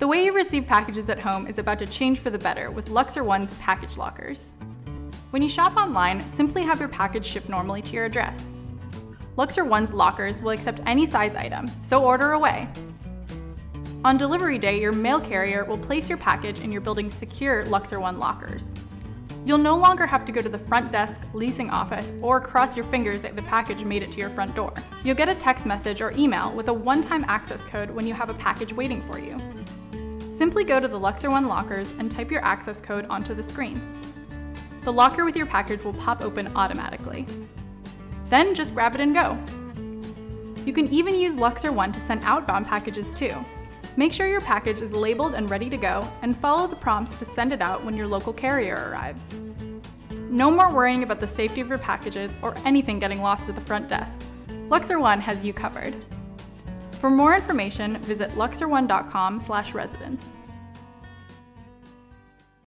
The way you receive packages at home is about to change for the better with Luxer One's package lockers. When you shop online, simply have your package shipped normally to your address. Luxer One's lockers will accept any size item, so order away. On delivery day, your mail carrier will place your package in your building's secure Luxer One lockers. You'll no longer have to go to the front desk, leasing office, or cross your fingers that the package made it to your front door. You'll get a text message or email with a one-time access code when you have a package waiting for you. Simply go to the Luxer One lockers and type your access code onto the screen. The locker with your package will pop open automatically. Then just grab it and go. You can even use Luxer One to send outbound packages too. Make sure your package is labeled and ready to go, and follow the prompts to send it out when your local carrier arrives. No more worrying about the safety of your packages or anything getting lost at the front desk. Luxer One has you covered. For more information, visit luxerone.com/residence.